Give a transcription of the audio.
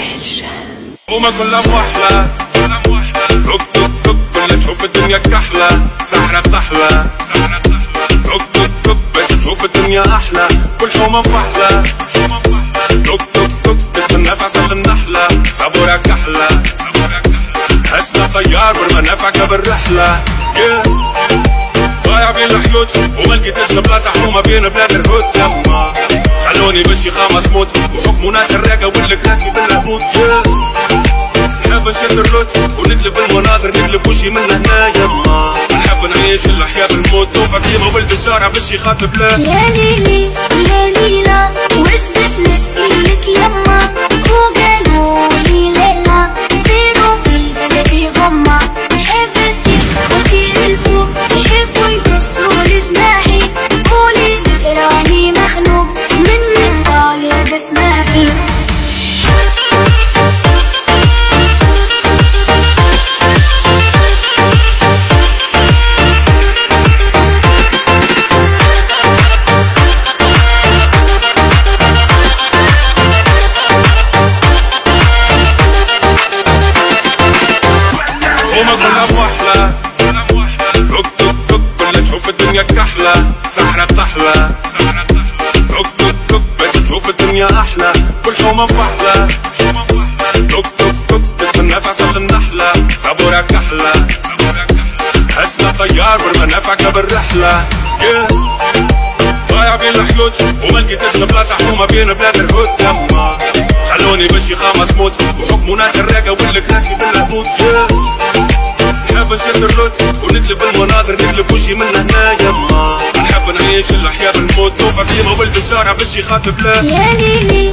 الحكومة كلها موحلة كلها موحلة دوك دوك دوك كلها تشوف الدنيا كحلة. سحرة طحلة سحرة الدنيا أحلى. كل مفحلة توك توك توك تستنى في عسل النحلة. صبورة كحلة حسنا طيار والمنافع بالرحلة yeah. ضايع بين الحيوت وما لقيتش بلاصة حكومة بين بلاد الهود يما. خلوني بشي خامس موت. وحكموا ناس الراقة والكراسي بالهبوط. نحب نشد الروت. ونقلب المناظر نقلب وشي من هنا. يما. نعيش الحياة بالموت ولد الشارع باش يخاطب لا يا ليلي يا ليلى وش حومة مفحلة توك توك توك تستنى في عسل النحلة صبورة كحلة حسنا طيار والمنافع بالرحلة yeah. ضايع بين الحيوت وما لقيتش بلاصة حكومة بين بلاد الهود يما خلوني بشي خامس موت وحكموا ناس الراقة والكراسي بالهبوط. نحب نشد الروت ونقلب المناظر نقلب وشي من هنا يما نحب نعيش الحياة بالموت كيما ولد الشارع باش يخاطب لا يا ليلي